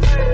Yeah.